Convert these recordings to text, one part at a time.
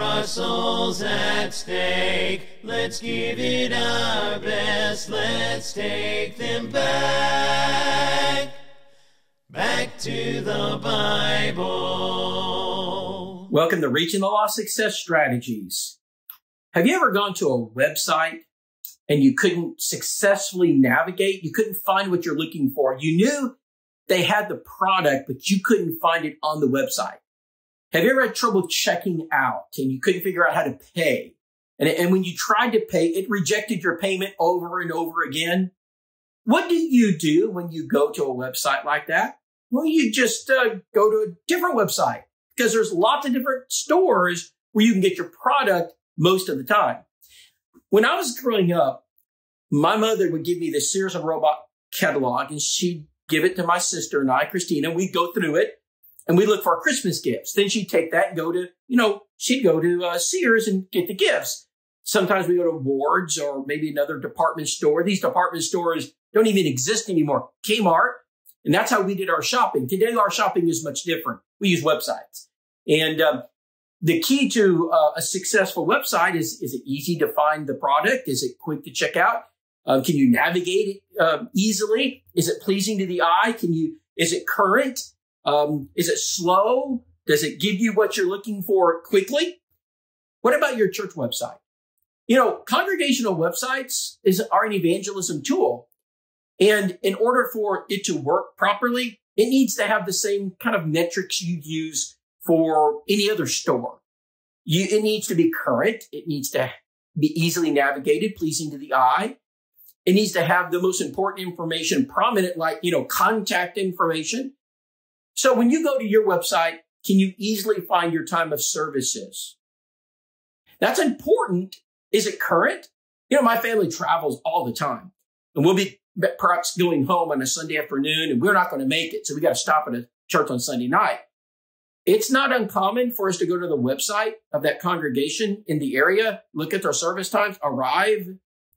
Are souls at stake. Let's give it our best. Let's take them back. Back to the Bible. Welcome to Reaching the Lost Success Strategies. Have you ever gone to a website and you couldn't successfully navigate? You couldn't find what you're looking for. You knew they had the product, but you couldn't find it on the website. Have you ever had trouble checking out and you couldn't figure out how to pay? And, and when you tried to pay, it rejected your payment over and over again. What do you do when you go to a website like that? Well, you just uh, go to a different website because there's lots of different stores where you can get your product most of the time. When I was growing up, my mother would give me the Sears and Roebuck catalog and she'd give it to my sister and I, Christina. We'd go through it and we look for Christmas gifts. Then she'd take that and go to, you know, she'd go to uh, Sears and get the gifts. Sometimes we go to Ward's or maybe another department store. These department stores don't even exist anymore. Kmart. And that's how we did our shopping. Today, our shopping is much different. We use websites. And um, the key to uh, a successful website is, is it easy to find the product? Is it quick to check out? Uh, can you navigate it uh, easily? Is it pleasing to the eye? Can you, is it current? Um, is it slow? Does it give you what you're looking for quickly? What about your church website? You know, congregational websites is are an evangelism tool. And in order for it to work properly, it needs to have the same kind of metrics you'd use for any other store. You, it needs to be current. It needs to be easily navigated, pleasing to the eye. It needs to have the most important information prominent, like, you know, contact information. So when you go to your website, can you easily find your time of services? That's important. Is it current? You know, my family travels all the time and we'll be perhaps going home on a Sunday afternoon and we're not going to make it. So we got to stop at a church on Sunday night. It's not uncommon for us to go to the website of that congregation in the area, look at their service times, arrive,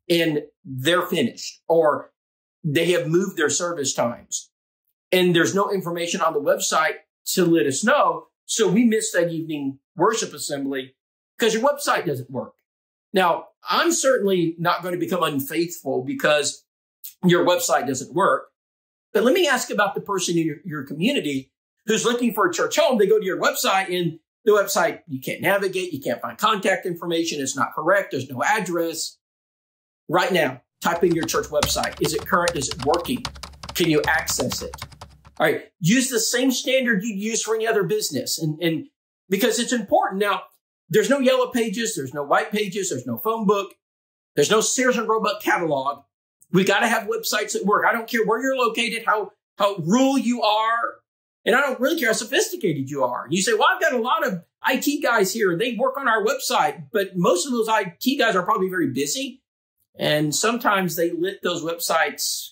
and they're finished or they have moved their service times and there's no information on the website to let us know. So we missed that evening worship assembly because your website doesn't work. Now, I'm certainly not going to become unfaithful because your website doesn't work. But let me ask about the person in your, your community who's looking for a church home. They go to your website and the website, you can't navigate. You can't find contact information. It's not correct. There's no address. Right now, type in your church website. Is it current? Is it working? Can you access it? All right. Use the same standard you'd use for any other business. And, and because it's important. Now, there's no yellow pages. There's no white pages. There's no phone book. There's no Sears and Roebuck catalog. We got to have websites that work. I don't care where you're located, how, how rural you are. And I don't really care how sophisticated you are. You say, well, I've got a lot of IT guys here and they work on our website, but most of those IT guys are probably very busy. And sometimes they let those websites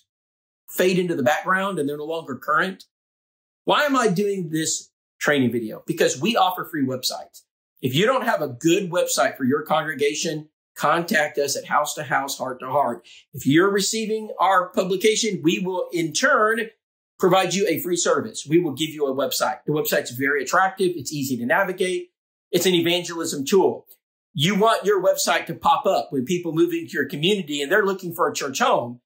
fade into the background and they're no longer current. Why am I doing this training video? Because we offer free websites. If you don't have a good website for your congregation, contact us at house to house, heart to heart. If you're receiving our publication, we will in turn provide you a free service. We will give you a website. The website's very attractive. It's easy to navigate. It's an evangelism tool. You want your website to pop up when people move into your community and they're looking for a church home.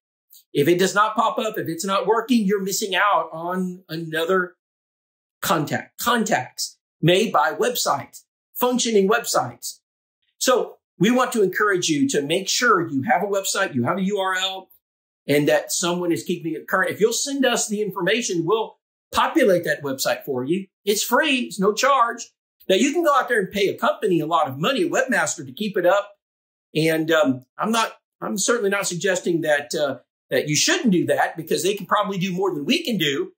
If it does not pop up, if it's not working, you're missing out on another contact, contacts made by websites, functioning websites. So we want to encourage you to make sure you have a website, you have a URL, and that someone is keeping it current. If you'll send us the information, we'll populate that website for you. It's free. It's no charge. Now you can go out there and pay a company a lot of money, a webmaster to keep it up. And um, I'm not, I'm certainly not suggesting that uh, that you shouldn't do that because they can probably do more than we can do.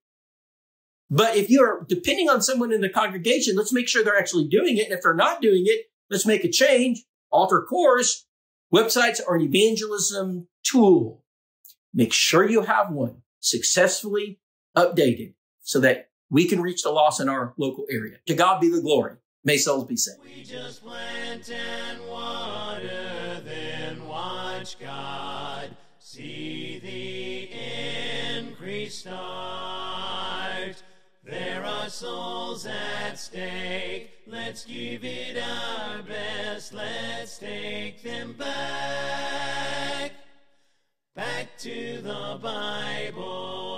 But if you're depending on someone in the congregation, let's make sure they're actually doing it. And if they're not doing it, let's make a change, alter course. Websites are an evangelism tool. Make sure you have one successfully updated so that we can reach the lost in our local area. To God be the glory. May souls be saved. We just plant and water, then watch God see increase start. There are souls at stake. Let's give it our best, let's take them back. Back to the Bible.